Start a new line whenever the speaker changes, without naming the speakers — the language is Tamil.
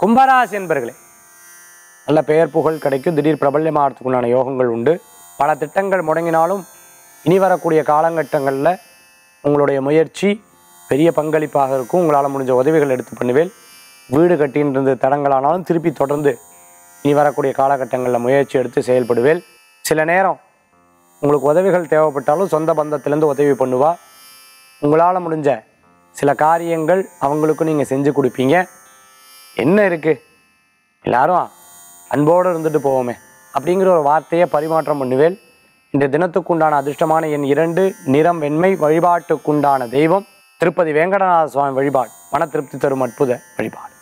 கும்பராசி என்பர்களே நல்ல பெயர் புகழ் கிடைக்கும். திடீர் பிரபல்யமாகறதுக்குண்டான யோகங்கள் உண்டு. பல திட்டங்கள் முடங்கினாலும் இனி வரக்கூடிய காலகட்டங்களில் உங்களுடைய முயற்சி பெரிய பங்களிப்பாக இருக்கும். உங்களால் முடிஞ்ச உதவிகள் எடுத்து பண்ணுவேன். வீடு கட்டின்றது இருந்த தடங்களானாலும் திருப்பி தொடர்ந்து இனி வரக்கூடிய காலகட்டங்களில் முயற்சி எடுத்து செயல்படுவேன். சில நேரம் உங்களுக்கு உதவிகள் தேவைப்பட்டாலும் சொந்த பந்தத்திலேருந்து உதவி பண்ணுவா. உங்களால் முடிஞ்ச சில காரியங்கள் அவங்களுக்கும் நீங்கள் செஞ்சு கொடுப்பீங்க. என்ன இருக்கு? எல்லாரும் அன்போடு இருந்துட்டு போவோமே. அப்படிங்கிற ஒரு வார்த்தையை பரிமாற்றம் பண்ணுவேல் இந்த தினத்துக்குண்டான அதிர்ஷ்டமான என் இரண்டு நிறம் வெண்மை வழிபாட்டுக்குண்டான தெய்வம் திருப்பதி வேங்கடநாத சுவாமி வழிபாடு. மன திருப்தி தரும் அற்புத வழிபாடு.